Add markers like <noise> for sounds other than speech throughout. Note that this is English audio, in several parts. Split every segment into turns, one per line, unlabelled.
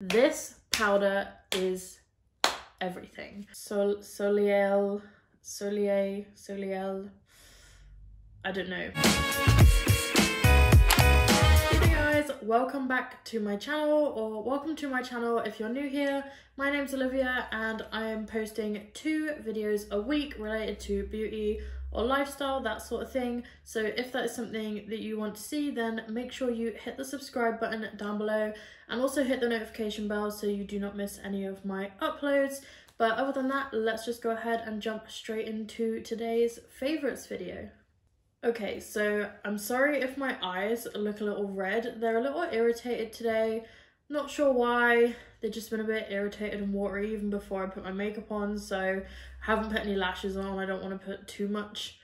This powder is everything. Sol Soliel, Solier, Soliel, I don't know. Hey guys, welcome back to my channel or welcome to my channel if you're new here. My name's Olivia and I am posting two videos a week related to beauty or lifestyle, that sort of thing. So if that is something that you want to see, then make sure you hit the subscribe button down below and also hit the notification bell so you do not miss any of my uploads. But other than that, let's just go ahead and jump straight into today's favorites video. Okay, so I'm sorry if my eyes look a little red. They're a little irritated today. Not sure why. They've just been a bit irritated and watery even before I put my makeup on. So haven't put any lashes on. I don't want to put too much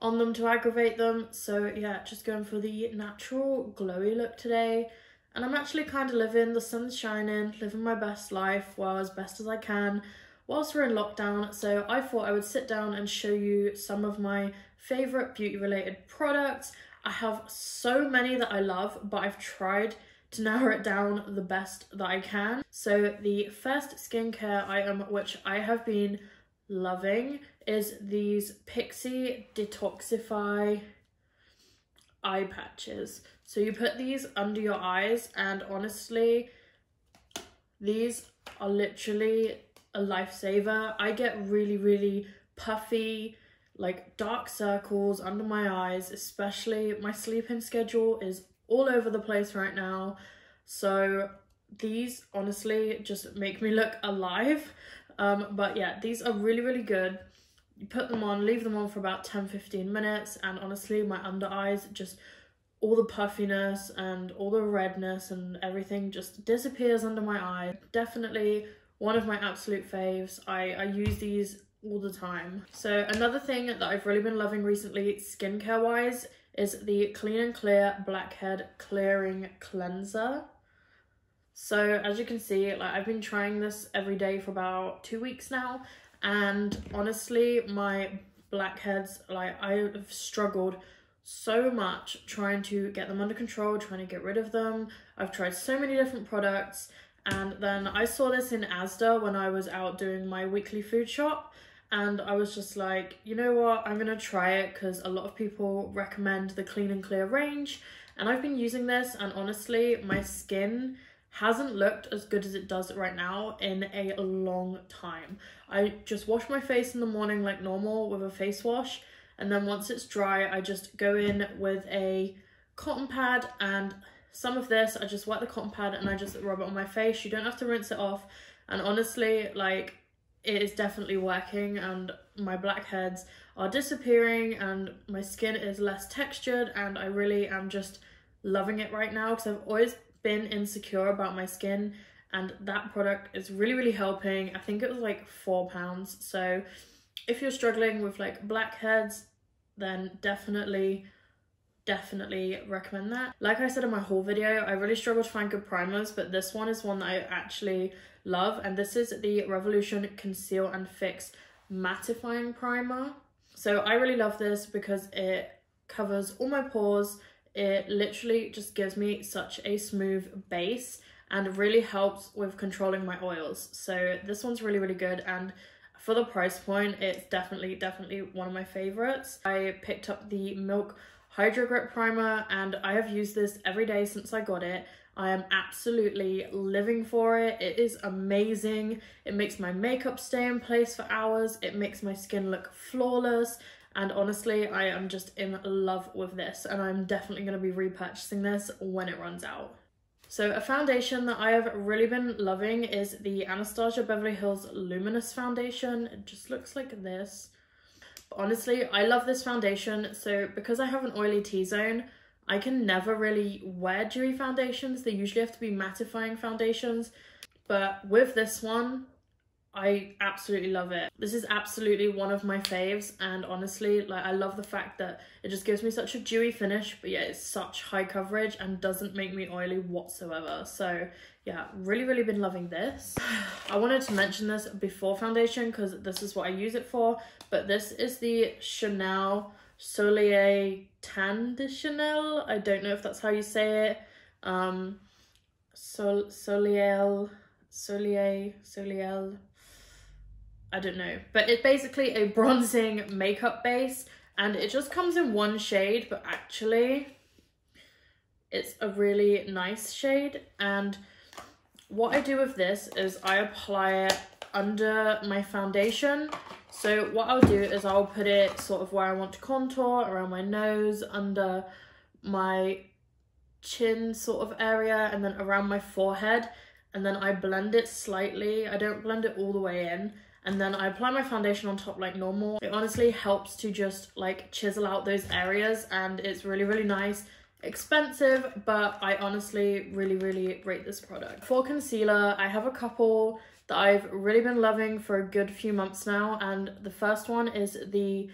on them to aggravate them. So yeah, just going for the natural glowy look today. And I'm actually kind of living, the sun's shining, living my best life well as best as I can whilst we're in lockdown. So I thought I would sit down and show you some of my favorite beauty related products. I have so many that I love, but I've tried to narrow it down the best that I can. So the first skincare item which I have been loving is these Pixi Detoxify eye patches. So you put these under your eyes and honestly, these are literally a lifesaver. I get really, really puffy, like dark circles under my eyes, especially my sleeping schedule is all over the place right now. So these honestly just make me look alive. Um, but yeah, these are really, really good. You put them on, leave them on for about 10-15 minutes and honestly my under eyes just all the puffiness and all the redness and everything just disappears under my eye. Definitely one of my absolute faves. I, I use these all the time. So another thing that I've really been loving recently skincare wise is the Clean and Clear Blackhead Clearing Cleanser. So as you can see, like I've been trying this every day for about two weeks now. And honestly, my blackheads, like I have struggled so much trying to get them under control, trying to get rid of them. I've tried so many different products and then I saw this in Asda when I was out doing my weekly food shop and I was just like, you know what, I'm gonna try it because a lot of people recommend the Clean and Clear range and I've been using this and honestly my skin hasn't looked as good as it does right now in a long time. I just wash my face in the morning like normal with a face wash and then once it's dry I just go in with a cotton pad and some of this, I just wet the cotton pad and I just rub it on my face. You don't have to rinse it off. And honestly, like, it is definitely working and my blackheads are disappearing and my skin is less textured and I really am just loving it right now because I've always been insecure about my skin and that product is really really helping i think it was like four pounds so if you're struggling with like blackheads then definitely definitely recommend that. Like I said in my whole video, I really struggle to find good primers, but this one is one that I actually love. And this is the Revolution Conceal and Fix Mattifying Primer. So I really love this because it covers all my pores. It literally just gives me such a smooth base and really helps with controlling my oils. So this one's really, really good. And for the price point, it's definitely, definitely one of my favorites. I picked up the Milk Hydro Grip Primer and I have used this every day since I got it. I am absolutely living for it. It is amazing. It makes my makeup stay in place for hours. It makes my skin look flawless. And honestly, I am just in love with this and I'm definitely going to be repurchasing this when it runs out. So a foundation that I have really been loving is the Anastasia Beverly Hills Luminous Foundation. It just looks like this honestly, I love this foundation. So because I have an oily T-zone, I can never really wear dewy foundations. They usually have to be mattifying foundations. But with this one, I absolutely love it. This is absolutely one of my faves and honestly like I love the fact that it just gives me such a dewy finish but yet it's such high coverage and doesn't make me oily whatsoever. So yeah, really really been loving this. <sighs> I wanted to mention this before foundation because this is what I use it for but this is the Chanel Solier Tan de Chanel. I don't know if that's how you say it. Um, Sol Soliel Solier Soliel I don't know. But it's basically a bronzing makeup base and it just comes in one shade but actually it's a really nice shade. And what I do with this is I apply it under my foundation. So what I'll do is I'll put it sort of where I want to contour around my nose under my chin sort of area and then around my forehead. And then I blend it slightly. I don't blend it all the way in and then I apply my foundation on top like normal. It honestly helps to just like chisel out those areas and it's really really nice. Expensive but I honestly really really rate this product. For concealer I have a couple that I've really been loving for a good few months now and the first one is the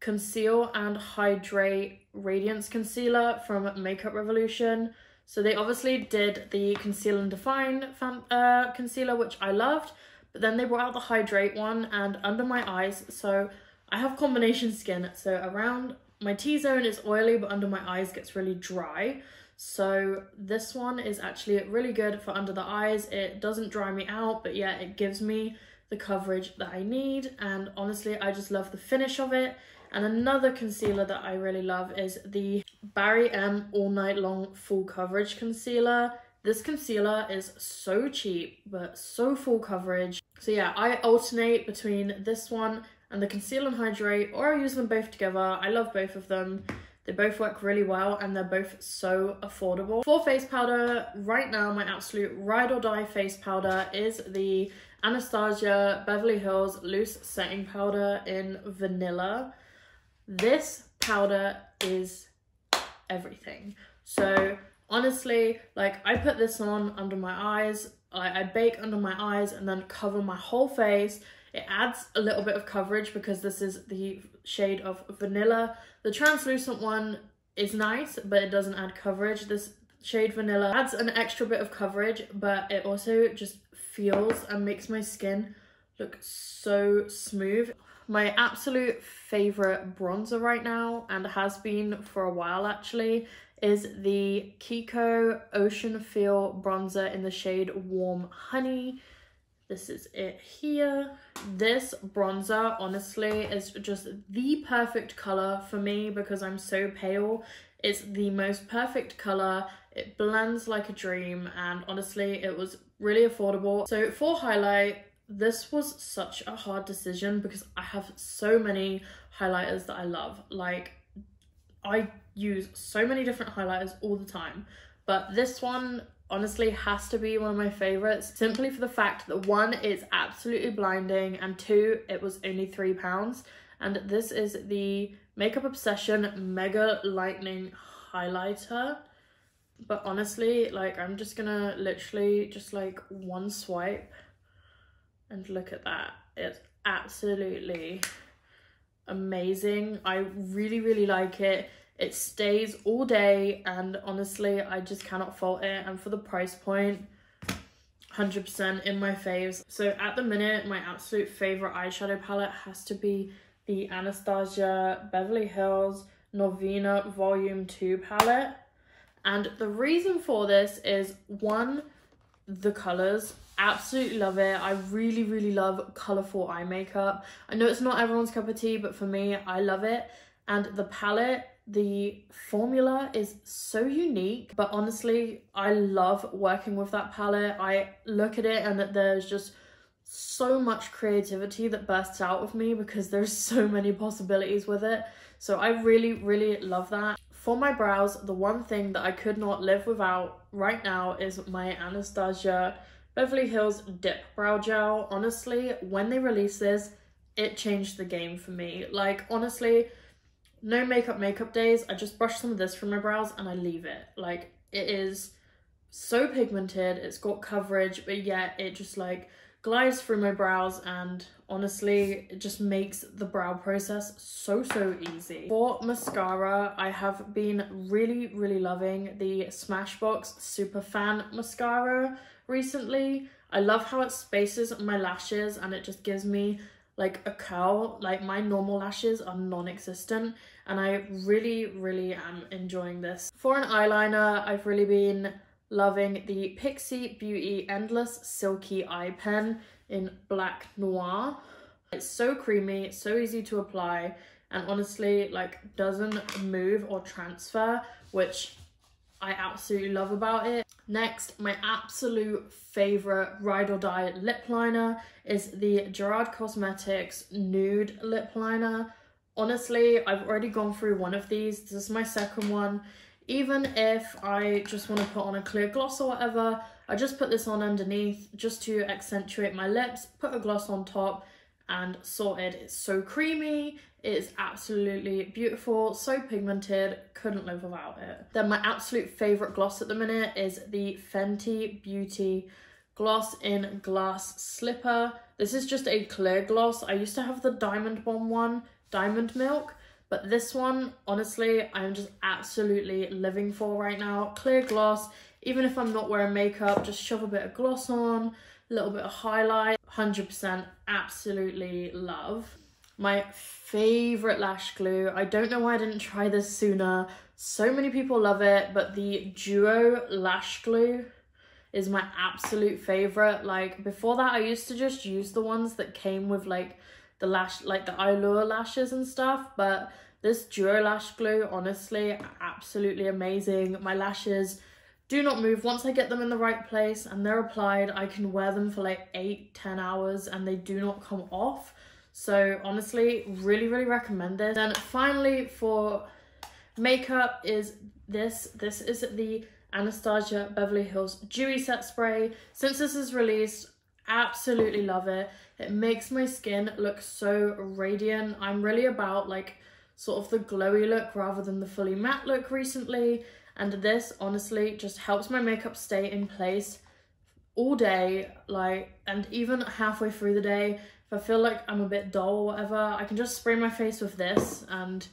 Conceal and Hydrate Radiance Concealer from Makeup Revolution. So they obviously did the Conceal and Define uh, concealer, which I loved, but then they brought out the Hydrate one and under my eyes. So I have combination skin, so around my T-zone is oily, but under my eyes gets really dry. So this one is actually really good for under the eyes. It doesn't dry me out, but yeah, it gives me the coverage that I need. And honestly, I just love the finish of it. And another concealer that I really love is the Barry M All Night Long Full Coverage Concealer. This concealer is so cheap, but so full coverage. So yeah, I alternate between this one and the Conceal and Hydrate, or I use them both together. I love both of them. They both work really well and they're both so affordable. For face powder, right now my absolute ride or die face powder is the Anastasia Beverly Hills Loose Setting Powder in Vanilla. This powder is everything. So honestly, like I put this on under my eyes, I, I bake under my eyes and then cover my whole face. It adds a little bit of coverage because this is the shade of vanilla. The translucent one is nice, but it doesn't add coverage. This shade vanilla adds an extra bit of coverage, but it also just feels and makes my skin look so smooth. My absolute favorite bronzer right now, and has been for a while actually, is the Kiko Ocean Feel bronzer in the shade Warm Honey. This is it here. This bronzer, honestly, is just the perfect color for me because I'm so pale. It's the most perfect color. It blends like a dream and honestly, it was really affordable. So for highlight, this was such a hard decision because I have so many highlighters that I love. Like, I use so many different highlighters all the time, but this one honestly has to be one of my favorites simply for the fact that one, it's absolutely blinding, and two, it was only three pounds. And this is the Makeup Obsession Mega Lightning Highlighter. But honestly, like, I'm just gonna literally just like one swipe and look at that. It's absolutely amazing. I really, really like it. It stays all day and honestly, I just cannot fault it. And for the price point, 100% in my faves. So at the minute, my absolute favorite eyeshadow palette has to be the Anastasia Beverly Hills Norvina Volume 2 palette. And the reason for this is one, the colors absolutely love it. I really, really love colourful eye makeup. I know it's not everyone's cup of tea, but for me, I love it. And the palette, the formula is so unique, but honestly, I love working with that palette. I look at it and that there's just so much creativity that bursts out of me because there's so many possibilities with it. So I really, really love that. For my brows, the one thing that I could not live without right now is my Anastasia Beverly Hills Dip Brow Gel. Honestly, when they released this, it changed the game for me. Like, honestly, no makeup makeup days. I just brush some of this from my brows and I leave it. Like, it is so pigmented. It's got coverage, but yet it just like glides through my brows and honestly it just makes the brow process so so easy for mascara i have been really really loving the smashbox super fan mascara recently. I love how it spaces my lashes and it just gives me like a curl. Like my normal lashes are non-existent and I really, really am enjoying this. For an eyeliner, I've really been loving the Pixi Beauty Endless Silky Eye Pen in Black Noir. It's so creamy, so easy to apply, and honestly, like, doesn't move or transfer, which I absolutely love about it. Next, my absolute favorite ride or die lip liner is the Gerard Cosmetics Nude Lip Liner. Honestly, I've already gone through one of these. This is my second one. Even if I just want to put on a clear gloss or whatever, I just put this on underneath just to accentuate my lips, put a gloss on top, and sorted. It's so creamy, it's absolutely beautiful, so pigmented, couldn't live without it. Then my absolute favourite gloss at the minute is the Fenty Beauty Gloss in Glass Slipper. This is just a clear gloss. I used to have the Diamond Bomb one, Diamond Milk, but this one, honestly, I'm just absolutely living for right now. Clear gloss, even if I'm not wearing makeup, just shove a bit of gloss on, a little bit of highlight, 100% absolutely love. My favorite lash glue, I don't know why I didn't try this sooner. So many people love it, but the Duo lash glue is my absolute favorite. Like before that, I used to just use the ones that came with like the lash, like the Eylure lashes and stuff, but this Duo lash glue, honestly, absolutely amazing. My lashes do not move. Once I get them in the right place and they're applied, I can wear them for like eight, 10 hours and they do not come off. So honestly, really, really recommend this. And finally for makeup is this. This is the Anastasia Beverly Hills Dewy Set Spray. Since this is released, absolutely love it. It makes my skin look so radiant. I'm really about like sort of the glowy look rather than the fully matte look recently. And this honestly just helps my makeup stay in place all day, like, and even halfway through the day. If I feel like I'm a bit dull or whatever, I can just spray my face with this and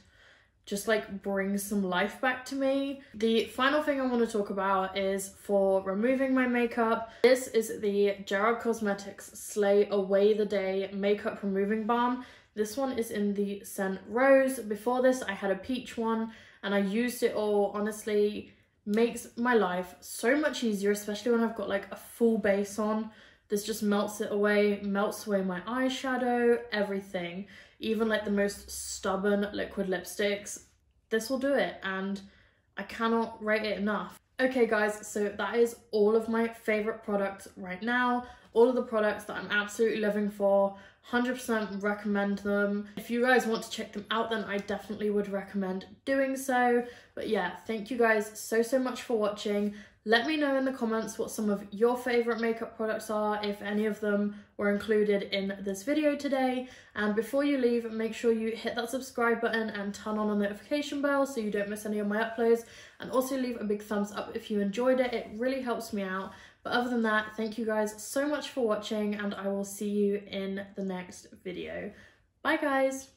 just like bring some life back to me. The final thing I want to talk about is for removing my makeup. This is the Gerard Cosmetics Slay Away the Day Makeup Removing Balm. This one is in the scent Rose. Before this, I had a peach one and I used it all. Honestly, makes my life so much easier, especially when I've got like a full base on. This just melts it away, melts away my eyeshadow, everything. Even like the most stubborn liquid lipsticks, this will do it and I cannot rate it enough. Okay guys, so that is all of my favourite products right now. All of the products that I'm absolutely living for. 100% recommend them. If you guys want to check them out, then I definitely would recommend doing so. But yeah, thank you guys so, so much for watching. Let me know in the comments what some of your favourite makeup products are, if any of them were included in this video today. And before you leave, make sure you hit that subscribe button and turn on the notification bell so you don't miss any of my uploads. And also leave a big thumbs up if you enjoyed it, it really helps me out. But other than that, thank you guys so much for watching and I will see you in the next video. Bye guys!